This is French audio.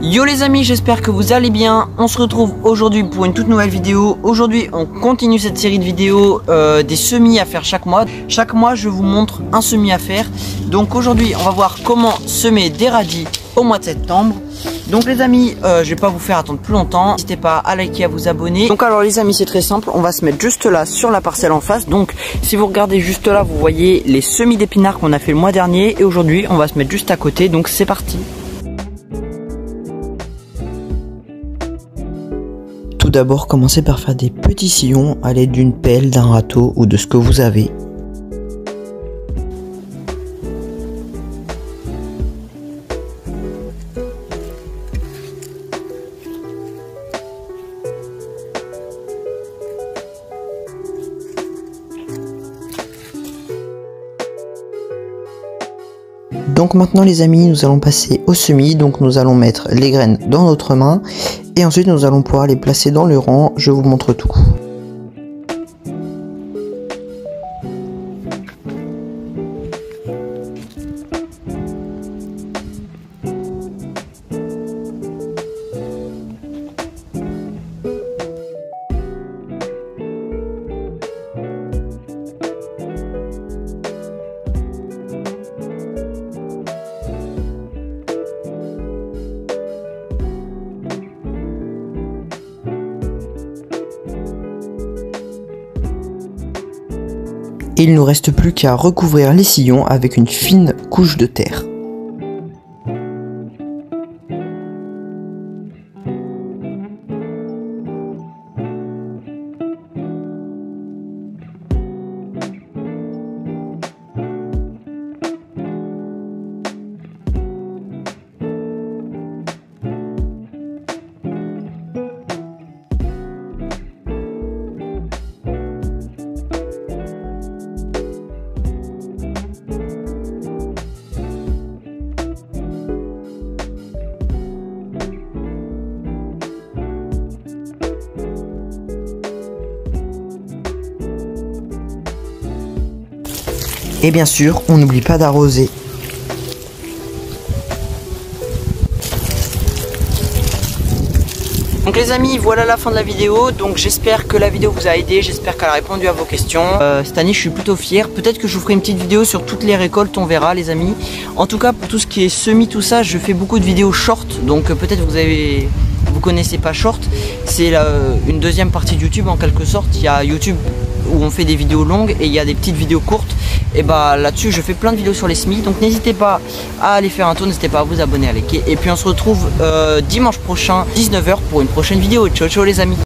Yo les amis, j'espère que vous allez bien. On se retrouve aujourd'hui pour une toute nouvelle vidéo. Aujourd'hui, on continue cette série de vidéos euh, des semis à faire chaque mois. Chaque mois, je vous montre un semis à faire. Donc aujourd'hui, on va voir comment semer des radis au mois de septembre. Donc les amis, euh, je vais pas vous faire attendre plus longtemps. N'hésitez pas à liker, à vous abonner. Donc alors les amis, c'est très simple. On va se mettre juste là sur la parcelle en face. Donc si vous regardez juste là, vous voyez les semis d'épinards qu'on a fait le mois dernier. Et aujourd'hui, on va se mettre juste à côté. Donc c'est parti. Tout d'abord, commencez par faire des petits sillons à l'aide d'une pelle, d'un râteau ou de ce que vous avez. Donc maintenant les amis, nous allons passer au semis. Donc nous allons mettre les graines dans notre main et ensuite nous allons pouvoir les placer dans le rang. Je vous montre tout. Il ne nous reste plus qu'à recouvrir les sillons avec une fine couche de terre. Et bien sûr, on n'oublie pas d'arroser. Donc les amis, voilà la fin de la vidéo. Donc j'espère que la vidéo vous a aidé, j'espère qu'elle a répondu à vos questions. Euh, cette année, je suis plutôt fier. Peut-être que je vous ferai une petite vidéo sur toutes les récoltes, on verra les amis. En tout cas, pour tout ce qui est semis, tout ça, je fais beaucoup de vidéos short. Donc euh, peut-être vous avez connaissez pas short, c'est une deuxième partie de YouTube en quelque sorte. Il y a YouTube où on fait des vidéos longues et il y a des petites vidéos courtes. Et bah là-dessus, je fais plein de vidéos sur les semis. Donc n'hésitez pas à aller faire un tour, n'hésitez pas à vous abonner, à liker. Et puis on se retrouve euh, dimanche prochain, 19h, pour une prochaine vidéo. Ciao, ciao les amis.